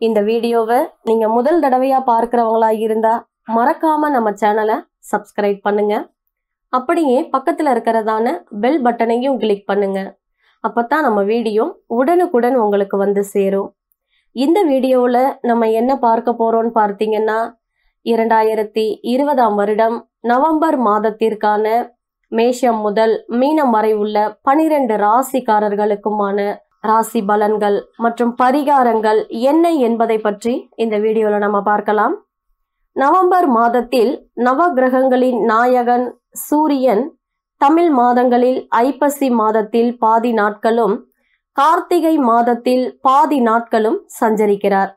இந்த வீடியோவை நீங்க முதல் தடவையா பார்க்கிறவங்களா இருந்தா மறக்காம நம்ம சேனலை சப்ஸ்கிரைப் பண்ணுங்க. அப்படியே பக்கத்துல இருக்கிறதான பெல் பட்டனையும் கிளிக் பண்ணுங்க. அப்பதான் நம்ம வீடியோ உடனுக்குடன் உங்களுக்கு வந்து சேரும். இந்த வீடியோவில் நம்ம என்ன பார்க்க போறோம்னு பார்த்தீங்கன்னா இரண்டாயிரத்தி இருபதாம் வருடம் நவம்பர் மாதத்திற்கான மேஷம் முதல் மீனம் வரை உள்ள பனிரெண்டு ராசிக்காரர்களுக்குமான ராசி பலன்கள் மற்றும் பரிகாரங்கள் என்ன என்பதை பற்றி இந்த வீடியோவில் நம்ம பார்க்கலாம். நவம்பர் மாதத்தில் நவகிரகங்களின் நாயகன் சூரியன் தமிழ் மாதங்களில் ஐப்பசி மாதத்தில் பாதி நாட்களும் கார்த்திகை மாதத்தில் பாதி நாட்களும் சஞ்சரிக்கிறார்.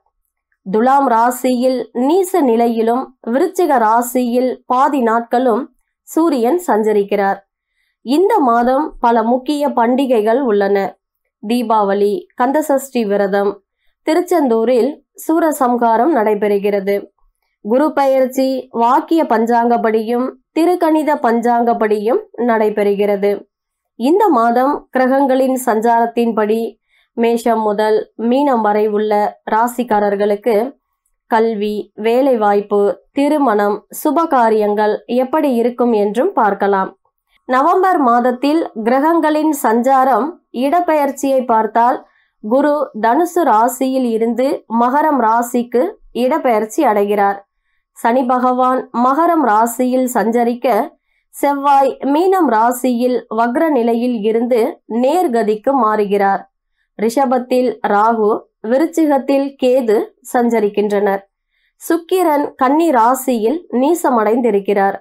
துலாம் ராசியில் நீச நிலையிலும் விருச்சிக ராசியில் பாதி நாட்களும் சூரியன் சஞ்சரிக்கிறார். இந்த மாதம் பல முக்கிய பண்டிகைகள் உள்ளன. தீபாவளி கந்தசஷ்டி விரதம் திருச்செந்தூரில் சூரசம்ஹாரம் நடைபெறுகிறது. குரு பயிற்சி வாக்கிய பஞ்சாங்கப்படியும் திருக்கணித பஞ்சாங்கப்படியும் நடைபெறுகிறது. இந்த மாதம் கிரகங்களின் சஞ்சாரத்தின்படி மேஷம் முதல் மீனம் வரை உள்ள ராசிக்காரர்களுக்கு கல்வி வேலைவாய்ப்பு திருமணம் சுபகாரியங்கள் எப்படி இருக்கும் என்றும் பார்க்கலாம். நவம்பர் மாதத்தில் கிரகங்களின் சஞ்சாரம் இடப்பெயர்ச்சியை பார்த்தால் குரு தனுசு ராசியில் இருந்து மகரம் ராசிக்கு இடப்பெயர்ச்சி அடைகிறார். சனி பகவான் மகரம் ராசியில் சஞ்சரிக்க செவ்வாய் மீனம் ராசியில் வக்ர நிலையில் இருந்து நேர்கதிக்கு மாறுகிறார். ரிஷபத்தில் ராகு விருச்சிகத்தில் கேது சஞ்சரிக்கின்றனர். சுக்கிரன் கன்னி ராசியில் நீசமடைந்திருக்கிறார்.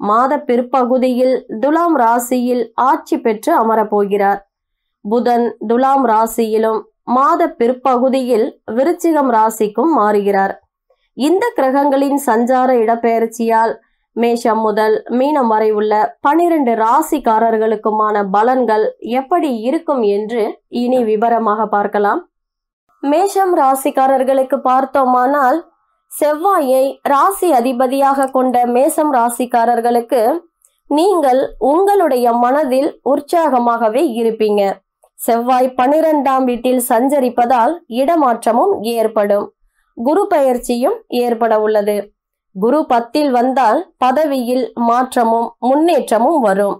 மாத பிற்பகுதியில் துலாம் ராசியில் ஆட்சி பெற்று அமரப்போகிறார். புதன் துலாம் ராசியிலும் மாத பிற்பகுதியில் விருச்சிகம் ராசிக்கும் மாறுகிறார். இந்த கிரகங்களின் சஞ்சார இடப்பெயர்ச்சியால் மேஷம் முதல் மீனம் வரை உள்ள பனிரெண்டு ராசிக்காரர்களுக்குமான பலன்கள் எப்படி இருக்கும் என்று இனி விவரமாக பார்க்கலாம். மேஷம் ராசிக்காரர்களுக்கு பார்த்தோமானால் செவ்வாயை ராசி அதிபதியாக கொண்ட மேசம் ராசிக்காரர்களுக்கு நீங்கள் உங்களுடைய மனதில் உற்சாகமாகவே இருப்பீங்க. செவ்வாய் பனிரெண்டாம் வீட்டில் சஞ்சரிப்பதால் இடமாற்றமும் ஏற்படும். குரு பயிற்சியும் ஏற்பட உள்ளது. குரு பத்தில் வந்தால் பதவியில் மாற்றமும் முன்னேற்றமும் வரும்.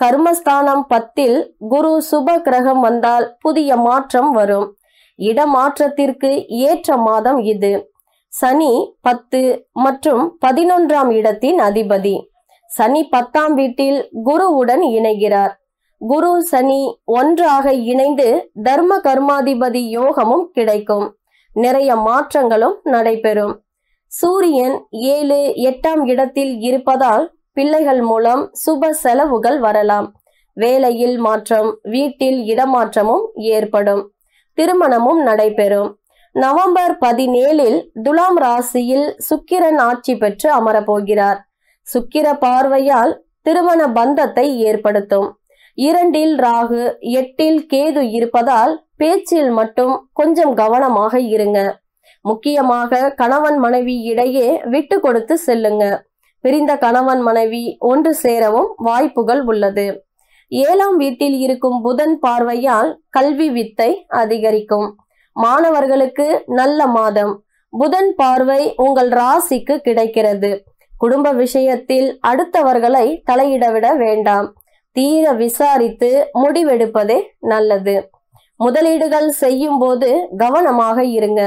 கர்மஸ்தானம் பத்தில் குரு சுப கிரகம் வந்தால் புதிய மாற்றம் வரும். இடமாற்றத்திற்கு ஏற்ற மாதம் இது. சனி பத்து மற்றும் பதினொன்றாம் இடத்தின் அதிபதி. சனி பத்தாம் வீட்டில் குருவுடன் இணைகிறார். குரு சனி ஒன்றாக இணைந்து தர்ம கர்மாதிபதி யோகமும் கிடைக்கும். நிறைய மாற்றங்களும் நடைபெறும். சூரியன் ஏழு எட்டாம் இடத்தில் இருப்பதால் பிள்ளைகள் மூலம் சுப செலவுகள் வரலாம். வேலையில் மாற்றம் வீட்டில் இடமாற்றமும் ஏற்படும். திருமணமும் நடைபெறும். நவம்பர் பதினேழில் துலாம் ராசியில் சுக்கிரன் ஆட்சி பெற்று அமரப்போகிறார். சுக்கிர பார்வையால் திருமண பந்தத்தை ஏற்படுத்தும். இரண்டில் ராகு எட்டில் கேது இருப்பதால் பேச்சில் மட்டும் கொஞ்சம் கவனமாக இருங்க. முக்கியமாக கணவன் மனைவி இடையே விட்டு கொடுத்து செல்லுங்க. பிரிந்த கணவன் மனைவி ஒன்று சேரவும் வாய்ப்புகள் உள்ளது. ஏழாம் வீட்டில் இருக்கும் புதன் பார்வையால் கல்வி வித்தை அதிகரிக்கும். மாணவர்களுக்கு நல்ல மாதம். புதன் பார்வை உங்கள் ராசிக்கு கிடைக்கிறது. குடும்ப விஷயத்தில் அடுத்தவர்களை தலையிடவிட வேண்டாம். தீர விசாரித்து முடிவெடுப்பதே நல்லது. முதலீடுகள் செய்யும் போது கவனமாக இருங்க.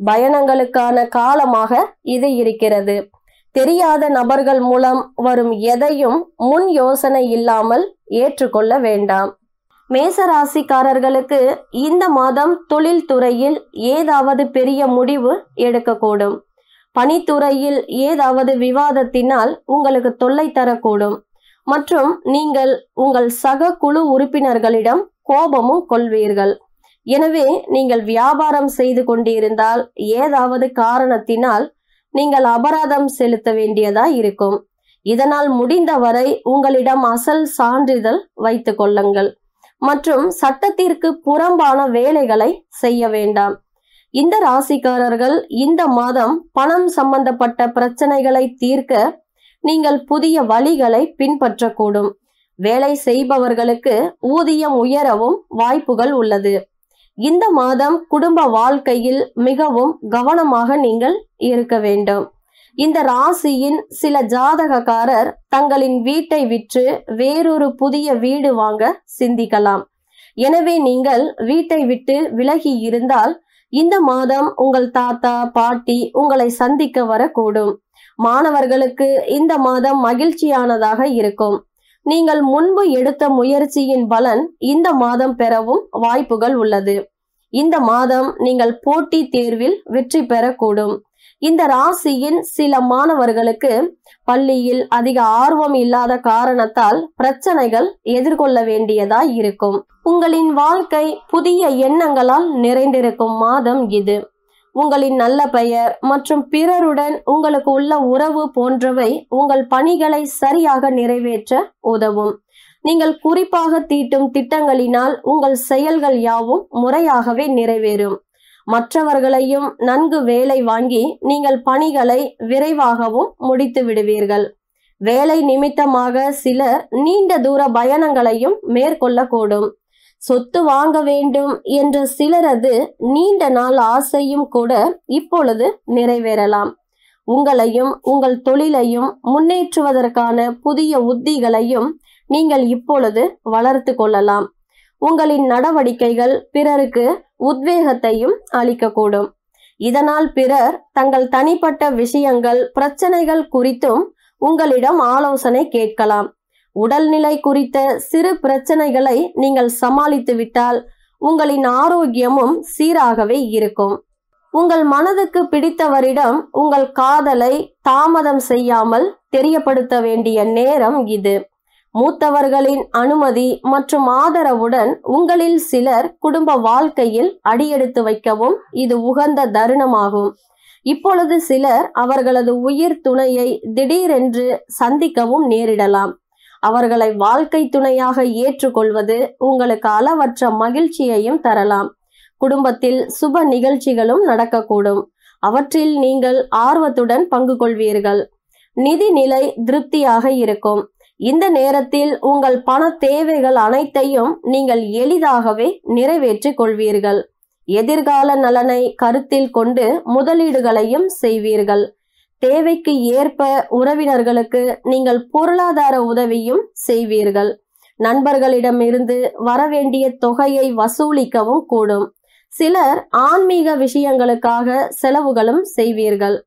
பயணங்களுக்கான காலமாக இது இருக்கிறது. தெரியாத நபர்கள் மூலம் வரும் எதையும் முன் யோசனை இல்லாமல் ஏற்றுக்கொள்ள வேண்டாம். மேசராசிக்காரர்களுக்கு இந்த மாதம் தொழில் துறையில் ஏதாவது பெரிய முடிவு எடுக்கக்கூடும். பணித்துறையில் ஏதாவது விவாதத்தினால் உங்களுக்கு தொல்லை தரக்கூடும். மற்றும் நீங்கள் உங்கள் சக குழு உறுப்பினர்களிடம் கோபமும் கொள்வீர்கள். எனவே நீங்கள் வியாபாரம் செய்து கொண்டிருந்தால் ஏதாவது காரணத்தினால் நீங்கள் அபராதம் செலுத்த வேண்டியதா இருக்கும். இதனால் முடிந்தவரை உங்களிடம் அசல் சான்றிதழ் வைத்துக் கொள்ளுங்கள். மற்றும் சட்டத்திற்கு புறம்பான வேலைகளை செய்ய வேண்டாம். இந்த ராசிக்காரர்கள் இந்த மாதம் பணம் சம்பந்தப்பட்ட பிரச்சனைகளை தீர்க்க நீங்கள் புதிய வழிகளை பின்பற்றக்கூடும். வேலை செய்பவர்களுக்கு ஊதியம் உயரவும் வாய்ப்புகள் உள்ளது. இந்த மாதம் குடும்ப வாழ்க்கையில் மிகவும் கவனமாக நீங்கள் இருக்க வேண்டும். இந்த ராசியின் சில ஜாதகக்காரர் தங்களின் வீட்டை விற்று வேறொரு புதிய வீடு வாங்க சிந்திக்கலாம். எனவே நீங்கள் வீட்டை விட்டு விலகி இருந்தால் இந்த மாதம் உங்கள் தாத்தா பாட்டி உங்களை சந்திக்க வரக்கூடும். மாணவர்களுக்கு இந்த மாதம் மகிழ்ச்சியானதாக இருக்கும். நீங்கள் முன்பு எடுத்த முயற்சியின் பலன் இந்த மாதம் பெறவும் வாய்ப்புகள் உள்ளது. இந்த மாதம் நீங்கள் போட்டி தேர்வில் வெற்றி பெறக்கூடும். இந்த ராசியின் சில மாணவர்களுக்கு பள்ளியில் அதிக ஆர்வம் இல்லாத காரணத்தால் பிரச்சனைகள் எதிர்கொள்ள வேண்டியதா இருக்கும். உங்களின் வாழ்க்கை புதிய எண்ணங்களால் நிறைந்திருக்கும் மாதம் இது. உங்களின் நல்ல பெயர் மற்றும் பிறருடன் உங்களுக்கு உள்ள உறவு போன்றவை உங்கள் பணிகளை சரியாக நிறைவேற்ற உதவும். நீங்கள் குறிப்பாக தீட்டும் திட்டங்களினால் உங்கள் செயல்கள் யாவும் முறையாகவே நிறைவேறும். மற்றவர்களையும் நன்கு வேலை வாங்கி நீங்கள் பணிகளை விரைவாகவும் முடித்து விடுவீர்கள். வேலை நிமித்தமாக சிலர் நீண்ட தூர பயணங்களையும் மேற்கொள்ளக்கூடும். சொத்து வாங்க வேண்டும் என்ற சிலரது நீண்ட நாள் ஆசையும் கூட இப்பொழுது நிறைவேறலாம். உங்களையும் உங்கள் தொழிலையும் முன்னேற்றுவதற்கான புதிய உத்திகளையும் நீங்கள் இப்பொழுது வளர்த்து கொள்ளலாம். உங்களின் நடவடிக்கைகள் பிறருக்கு உத்வேகத்தையும் அளிக்கக்கூடும். இதனால் பிறர் தங்கள் தனிப்பட்ட விஷயங்கள் பிரச்சனைகள் குறித்தும் உங்களிடம் ஆலோசனை கேட்கலாம். உடல்நிலை குறித்த சிறு பிரச்சனைகளை நீங்கள் சமாளித்து விட்டால் உங்களின் ஆரோக்கியமும் சீராகவே இருக்கும். உங்கள் மனதுக்கு பிடித்தவரிடம் உங்கள் காதலை தாமதம் செய்யாமல் தெரியப்படுத்த வேண்டிய நேரம் இது. மூத்தவர்களின் அனுமதி மற்றும் ஆதரவுடன் உங்களில் சிலர் குடும்ப வாழ்க்கையில் அடியெடுத்து வைக்கவும் இது உகந்த தருணமாகும். இப்பொழுது சிலர் அவர்களது உயிர் துணையை திடீரென்று சந்திக்கவும் நேரிடலாம். அவர்களை வாழ்க்கை துணையாக ஏற்றுக்கொள்வது உங்களுக்கு அளவற்ற மகிழ்ச்சியையும் தரலாம். குடும்பத்தில் சுப நிகழ்ச்சிகளும் நடக்கக்கூடும். அவற்றில் நீங்கள் ஆர்வத்துடன் பங்கு கொள்வீர்கள் நிதி நிலை திருப்தியாக இருக்கும். இந்த நேரத்தில் உங்கள் பண தேவைகள் அனைத்தையும் நீங்கள் எளிதாகவே நிறைவேற்றிக் கொள்வீர்கள். எதிர்கால நலனை கருத்தில் கொண்டு முதலீடுகளையும் செய்வீர்கள். தேவைக்கு ஏற்ப உறவினர்களுக்கு நீங்கள் பொருளாதார உதவியும் செய்வீர்கள். நண்பர்களிடமிருந்து வரவேண்டிய தொகையை வசூலிக்கவும் கூடும். சிலர் ஆன்மீக விஷயங்களுக்காக செலவுகளும் செய்வீர்கள்.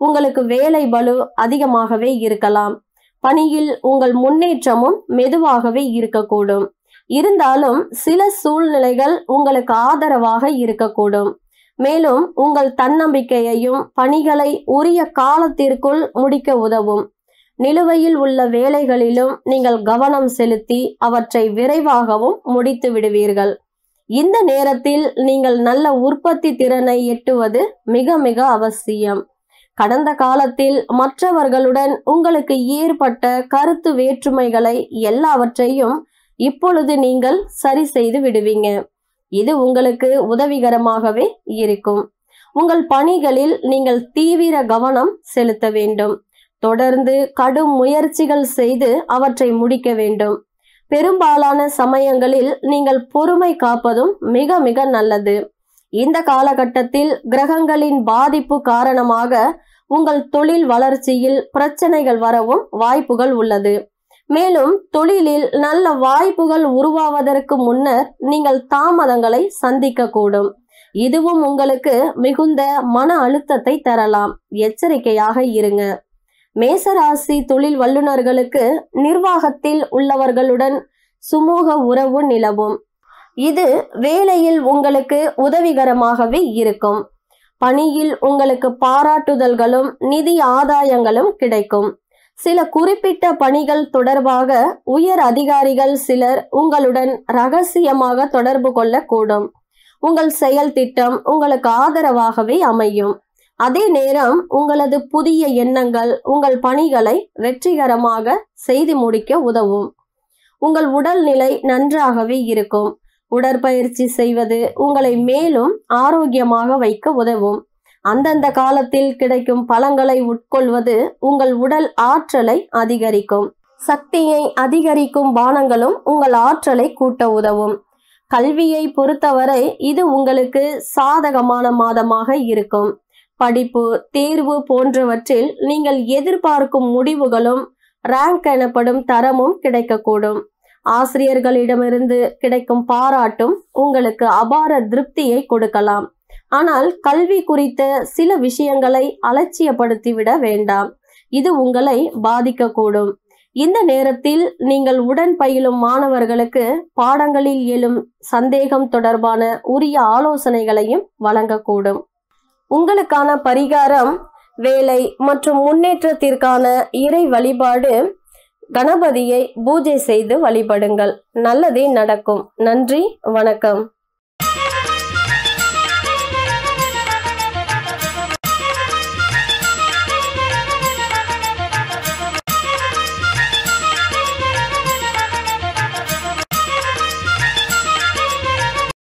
உங்களுக்கு வேலை பலு அதிகமாகவே இருக்கலாம். பணியில் உங்கள் முன்னேற்றமும் மெதுவாகவே இருக்கக்கூடும். இருந்தாலும் சில சூழ்நிலைகள் உங்களுக்கு ஆதரவாக இருக்கக்கூடும். மேலும் உங்கள் தன்னம்பிக்கையையும் பணிகளை உரிய காலத்திற்குள் முடிக்க உதவும். நிலுவையில் உள்ள வேலைகளிலும் நீங்கள் கவனம் செலுத்தி அவற்றை விரைவாகவும் முடித்து விடுவீர்கள். இந்த நேரத்தில் நீங்கள் நல்ல உற்பத்தி திறனை எட்டுவது மிக மிக அவசியம். கடந்த காலத்தில் மற்றவர்களுடன் உங்களுக்கு ஏற்பட்ட கருத்து வேற்றுமைகளை எல்லாவற்றையும் இப்பொழுது நீங்கள் சரி செய்து விடுவீங்க. இது உங்களுக்கு உதவிகரமாகவே இருக்கும். உங்கள் பணிகளில் நீங்கள் தீவிர கவனம் செலுத்த வேண்டும். தொடர்ந்து கடும் முயற்சிகள் செய்து அவற்றை முடிக்க வேண்டும். பெரும்பாலான சமயங்களில் நீங்கள் பொறுமை காப்பதும் மிக மிக நல்லது. இந்த காலகட்டத்தில் கிரகங்களின் பாதிப்பு காரணமாக உங்கள் தொழில் வளர்ச்சியில் பிரச்சனைகள் வரவும் வாய்ப்புகள் உள்ளது. மேலும் தொழிலில் நல்ல வாய்ப்புகள் உருவாவதற்கு முன்னர் நீங்கள் தாமதங்களை சந்திக்க கூடும் இதுவும் உங்களுக்கு மிகுந்த மன அழுத்தத்தை தரலாம். எச்சரிக்கையாக இருங்க. மேசராசி தொழில் வல்லுநர்களுக்கு நிர்வாகத்தில் உள்ளவர்களுடன் சுமூக உறவு நிலவும். இது வேலையில் உங்களுக்கு உதவிகரமாகவே இருக்கும். பணியில் உங்களுக்கு பாராட்டுதல்களும் நிதி ஆதாயங்களும் கிடைக்கும். சில குறிப்பிட்ட பணிகள் தொடர்பாக உயர் அதிகாரிகள் சிலர் உங்களுடன் ரகசியமாக தொடர்பு கொள்ளக்கூடும். உங்கள் செயல் திட்டம் உங்களுக்கு ஆதரவாகவே அமையும். அதே நேரம் உங்களது புதிய எண்ணங்கள் உங்கள் பணிகளை வெற்றிகரமாக செய்து முடிக்க உதவும். உங்கள் உடல்நிலை நன்றாகவே இருக்கும். உடற்பயிற்சி செய்வது உங்களை மேலும் ஆரோக்கியமாக வைக்க உதவும். அந்தந்த காலத்தில் கிடைக்கும் பழங்களை உட்கொள்வது உங்கள் உடல் ஆற்றலை அதிகரிக்கும். சக்தியை அதிகரிக்கும் பானங்களும் உங்கள் ஆற்றலை கூட்ட உதவும். கல்வியை பொறுத்தவரை இது உங்களுக்கு சாதகமான மாதமாக இருக்கும். படிப்பு தேர்வு போன்றவற்றில் நீங்கள் எதிர்பார்க்கும் முடிவுகளும் ரேங்க் எனப்படும் தரமும் கிடைக்கக்கூடும். ஆசிரியர்களிடமிருந்து கிடைக்கும் பாராட்டும் உங்களுக்கு அபார திருப்தியை கொடுக்கலாம். ஆனால் கல்வி குறித்த சில விஷயங்களை அலட்சியப்படுத்திவிட வேண்டாம். இது உங்களை பாதிக்கக்கூடும். இந்த நேரத்தில் நீங்கள் உடன் பயிலும் மாணவர்களுக்கு பாடங்களில் எழும் சந்தேகம் தொடர்பான உரிய ஆலோசனைகளையும் வழங்கக்கூடும். உங்களுக்கான பரிகாரம் வேலை மற்றும் முன்னேற்றத்திற்கான இறை வழிபாடு கணபதியை பூஜை செய்து வழிபடுங்கள். நல்லதே நடக்கும். நன்றி வணக்கம்.